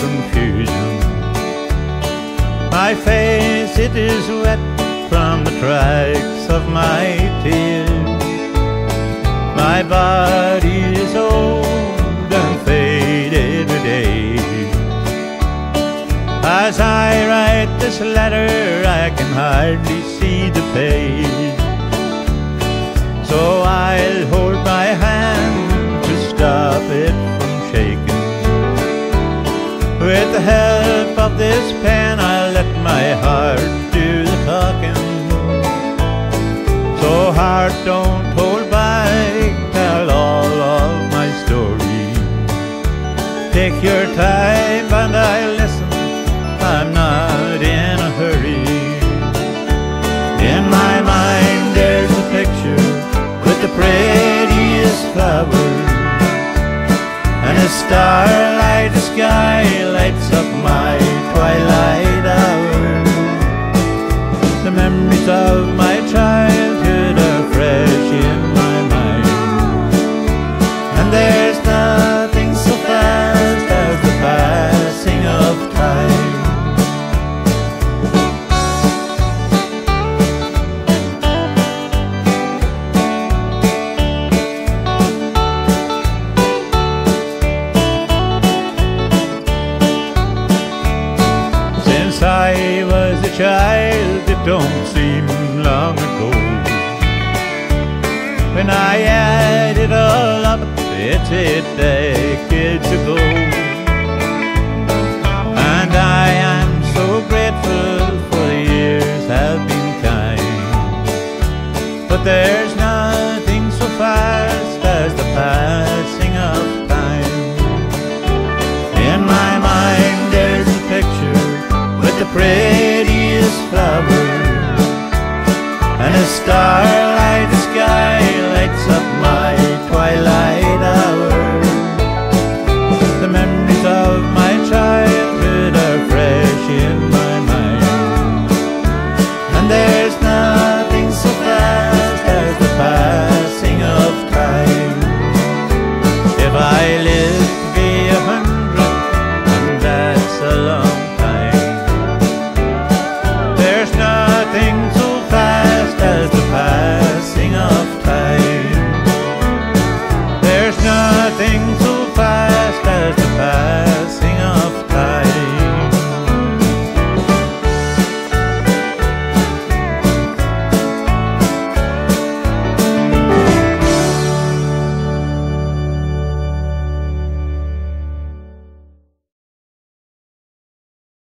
confusion. My face, it is wet from the tracks of my tears. My body is old and faded today. As I write this letter, I can hardly see the page. With the help of this pen, I'll let my heart do the talking. So heart, don't hold back, tell all of my story. Take your time and I'll listen, I'm not in a hurry. In my mind there's a picture with the prettiest flowers And a starlight sky lights up a child, it don't seem long ago. When I add it all up, it's a day starlight sky lights up